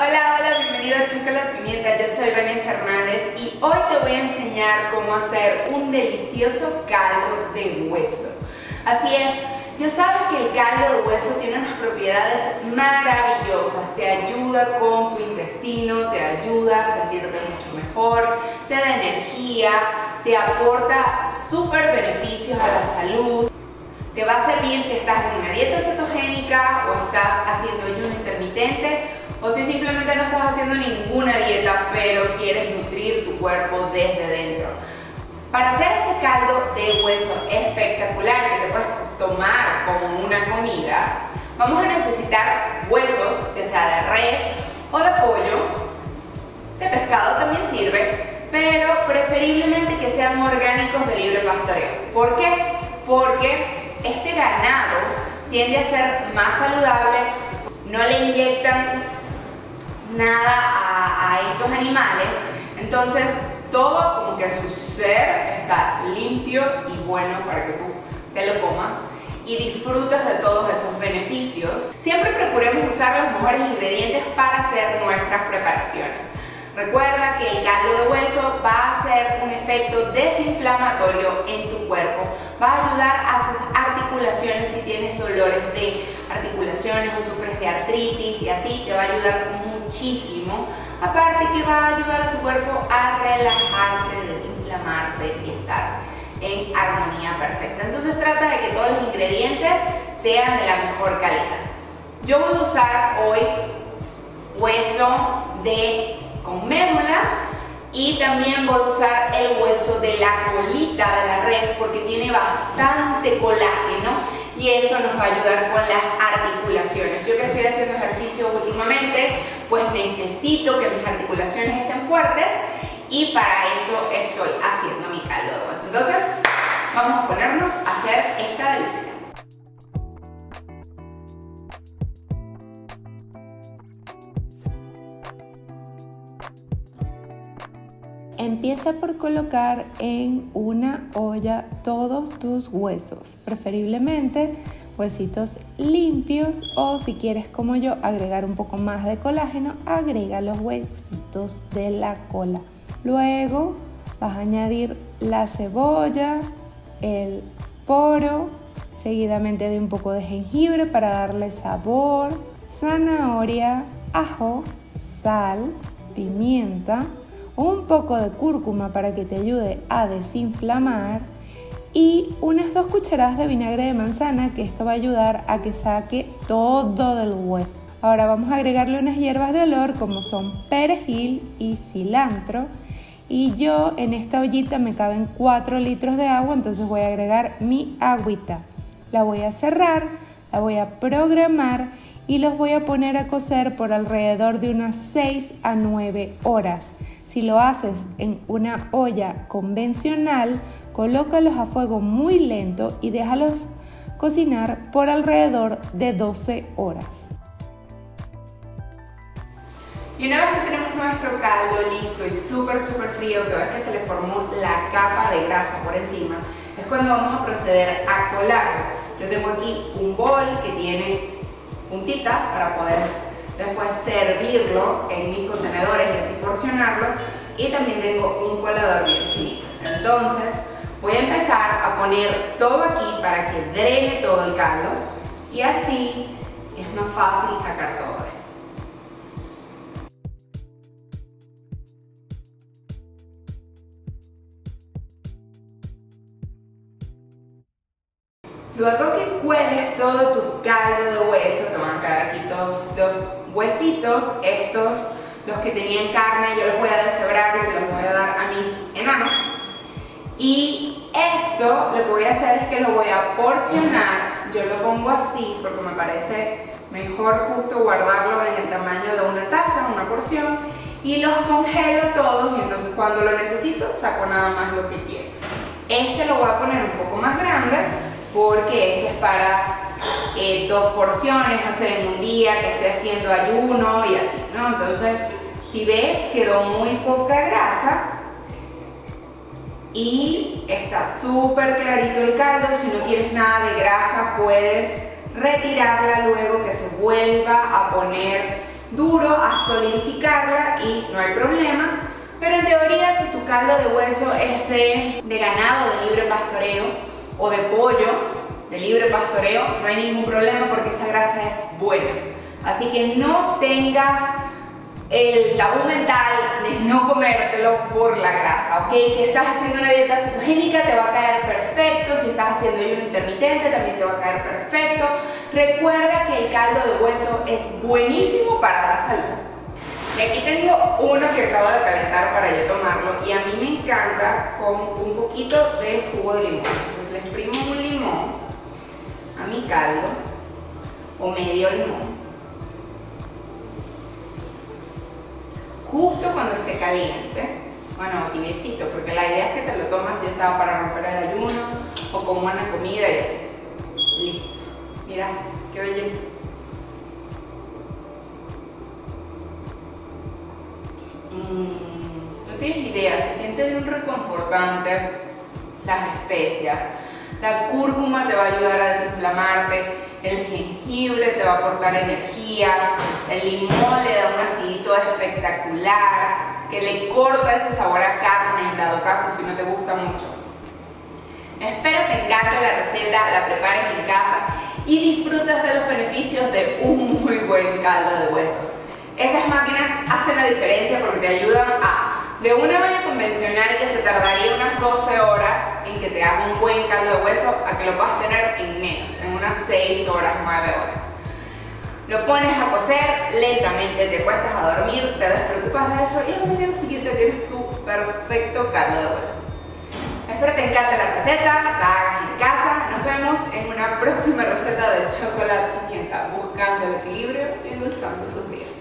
Hola, hola, bienvenido a Chocolate Pimienta, yo soy Vanessa Hernández y hoy te voy a enseñar cómo hacer un delicioso caldo de hueso. Así es, ya sabes que el caldo de hueso tiene unas propiedades maravillosas, te ayuda con tu intestino, te ayuda a sentirte mucho mejor, te da energía, te aporta súper beneficios a la salud, te va a servir si estás en una dieta pero quieres nutrir tu cuerpo desde dentro. Para hacer este caldo de hueso espectacular que te puedes tomar como una comida, vamos a necesitar huesos, ya sea de res o de pollo, de pescado también sirve, pero preferiblemente que sean orgánicos de libre pastoreo. ¿Por qué? Porque este ganado tiende a ser más saludable, no le inyectan nada a, estos animales, entonces todo como que su ser está limpio y bueno para que tú te lo comas y disfrutas de todos esos beneficios. Siempre procuremos usar los mejores ingredientes para hacer nuestras preparaciones. Recuerda que el caldo de hueso va a hacer un efecto desinflamatorio en tu cuerpo, va a ayudar a tus articulaciones si tienes dolores de articulaciones o sufres de artritis y así te va a ayudar muchísimo. Aparte que va a ayudar a tu cuerpo a relajarse, desinflamarse y estar en armonía perfecta. Entonces trata de que todos los ingredientes sean de la mejor calidad. Yo voy a usar hoy hueso de con médula y también voy a usar el hueso de la colita de la red porque tiene bastante colágeno y eso nos va a ayudar con las articulaciones. Yo que estoy haciendo ejercicio últimamente, pues necesito que mis articulaciones estén fuertes y para eso estoy haciendo mi caldo de hueso. Entonces, vamos a ponernos a hacer esta delicia. Empieza por colocar en una olla todos tus huesos, preferiblemente huesitos limpios o si quieres como yo agregar un poco más de colágeno, agrega los huesitos de la cola. Luego vas a añadir la cebolla, el poro, seguidamente de un poco de jengibre para darle sabor, zanahoria, ajo, sal, pimienta, un poco de cúrcuma para que te ayude a desinflamar y unas dos cucharadas de vinagre de manzana que esto va a ayudar a que saque todo del hueso. Ahora vamos a agregarle unas hierbas de olor como son perejil y cilantro y yo en esta ollita me caben 4 litros de agua entonces voy a agregar mi agüita. La voy a cerrar, la voy a programar y los voy a poner a cocer por alrededor de unas 6 a 9 horas. Si lo haces en una olla convencional, colócalos a fuego muy lento y déjalos cocinar por alrededor de 12 horas. Y una vez que tenemos nuestro caldo listo y súper súper frío, que ves que se le formó la capa de grasa por encima, es cuando vamos a proceder a colarlo. Yo tengo aquí un bol que tiene puntita para poder después servirlo en mis contenedores y así y también tengo un colador bien finito. Entonces voy a empezar a poner todo aquí para que drene todo el caldo y así es más fácil sacar todo esto. Luego que cueles todo tu caldo de hueso, te van a quedar aquí todos los huesitos, estos, los que tenían carne, yo los voy a deshebrar y se los voy a dar a mis enanos. Y esto lo que voy a hacer es que lo voy a porcionar, yo lo pongo así porque me parece mejor justo guardarlo en el tamaño de una taza, una porción, y los congelo todos y entonces cuando lo necesito saco nada más lo que quiero. Este lo voy a poner un poco más grande porque este es para eh, dos porciones, no sé, en un día que esté haciendo ayuno y así, ¿no? Entonces, si ves, quedó muy poca grasa y está súper clarito el caldo. Si no quieres nada de grasa, puedes retirarla luego que se vuelva a poner duro, a solidificarla y no hay problema. Pero en teoría, si tu caldo de hueso es de, de ganado de libre pastoreo o de pollo de libre pastoreo, no hay ningún problema porque esa grasa es buena. Así que no tengas el tabú mental de no comértelo por la grasa, ¿ok? Si estás haciendo una dieta cetogénica te va a caer perfecto, si estás haciendo ayuno intermitente también te va a caer perfecto. Recuerda que el caldo de hueso es buenísimo para la salud. Y aquí tengo uno que acabo de calentar para yo tomarlo y a mí me encanta con un poquito de jugo de limón. Entonces le exprimo un limón a mi caldo o medio limón justo cuando esté caliente, bueno, tibiecito, porque la idea es que te lo tomas ya para romper el ayuno o como una comida y así. Listo. Mira, qué belleza. Mm, no tienes idea, se siente de un reconfortante las especias. La cúrcuma te va a ayudar a desinflamarte el jengibre te va a aportar energía, el limón le da un acidito espectacular, que le corta ese sabor a carne en dado caso si no te gusta mucho. Espero te encante la receta, la prepares en casa y disfrutes de los beneficios de un muy buen caldo de huesos. Estas máquinas hacen la diferencia porque te ayudan a, de una olla convencional que se tardaría unas 12 horas en que te haga un buen caldo de hueso, a que lo puedas tener en menos unas 6 horas, 9 horas. Lo pones a cocer lentamente, te cuestas a dormir, te despreocupas de eso y a la mañana siguiente tienes tu perfecto caldo de hueso. Espero te encante la receta, la hagas en casa. Nos vemos en una próxima receta de chocolate pimienta, buscando el equilibrio y endulzando tus días.